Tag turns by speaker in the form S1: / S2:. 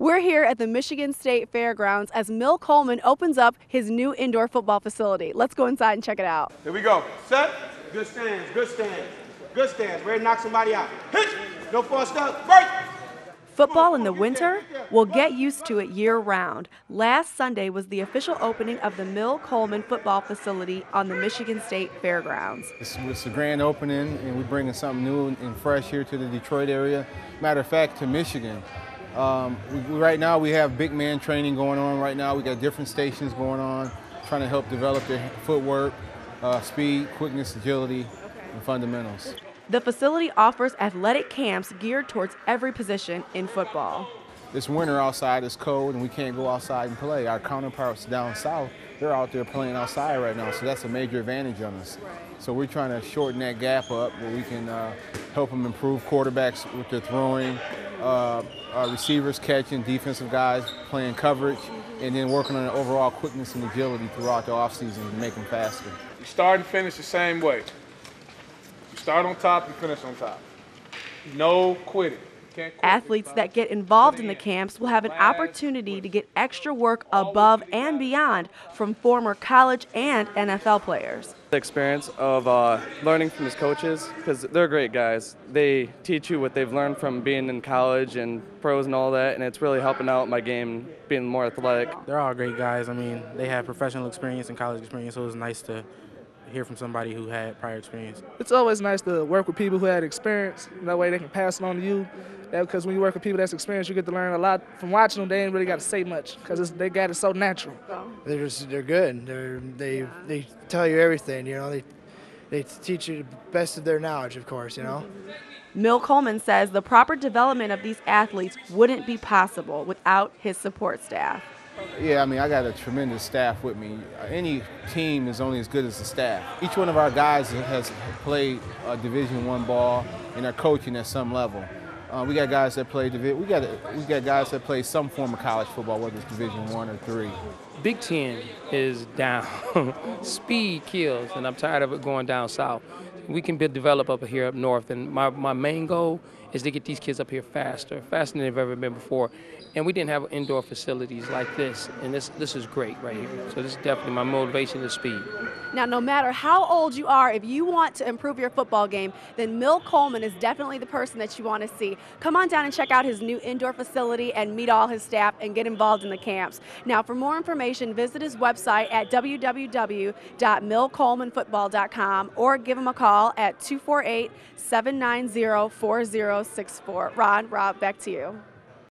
S1: We're here at the Michigan State Fairgrounds as Mill Coleman opens up his new indoor football facility. Let's go inside and check it out.
S2: Here we go. Set. Good stands. Good stands. Good stands. Ready to knock somebody out. Hit. No false stuff. Break.
S1: Football in the winter? We'll get used to it year round. Last Sunday was the official opening of the Mill Coleman football facility on the Michigan State Fairgrounds.
S3: It's, it's a grand opening, and we're bringing something new and fresh here to the Detroit area. Matter of fact, to Michigan. Um, we, right now, we have big man training going on right now. We got different stations going on, trying to help develop their footwork, uh, speed, quickness, agility, and fundamentals.
S1: The facility offers athletic camps geared towards every position in football.
S3: This winter outside is cold and we can't go outside and play. Our counterparts down south, they're out there playing outside right now, so that's a major advantage on us. So we're trying to shorten that gap up where we can uh, help them improve quarterbacks with their throwing, uh, receivers catching, defensive guys playing coverage, and then working on the overall quickness and agility throughout the offseason to make them faster.
S2: You start and finish the same way. You start on top and finish on top. No quitting.
S1: Athletes that get involved in the camps will have an opportunity to get extra work above and beyond from former college and NFL players.
S4: The experience of uh, learning from his coaches, because they're great guys. They teach you what they've learned from being in college and pros and all that, and it's really helping out my game, being more athletic.
S5: They're all great guys. I mean, they have professional experience and college experience, so it's nice to hear from somebody who had prior experience.
S6: It's always nice to work with people who had experience. That way they can pass it on to you. That because when you work with people that's experienced, you get to learn a lot from watching them. They ain't really got to say much because they got it so natural.
S7: They're just they're good. They're they they tell you everything. You know they they teach you the best of their knowledge, of course. You know.
S1: Mill Coleman says the proper development of these athletes wouldn't be possible without his support staff.
S3: Yeah, I mean, I got a tremendous staff with me. Any team is only as good as the staff. Each one of our guys has played a Division One ball and are coaching at some level. Uh, we got guys that play divi- we got we got guys that play some form of college football, whether it's Division One or three.
S8: Big Ten is down. Speed kills, and I'm tired of it going down south. We can build, develop up here up north, and my, my main goal is to get these kids up here faster, faster than they've ever been before. And we didn't have indoor facilities like this, and this this is great right here. So this is definitely my motivation is speed.
S1: Now, no matter how old you are, if you want to improve your football game, then Mill Coleman is definitely the person that you want to see. Come on down and check out his new indoor facility and meet all his staff and get involved in the camps. Now, for more information, visit his website at www.millcolemanfootball.com or give him a call at 248 790 4064. Ron, Rob, back to you.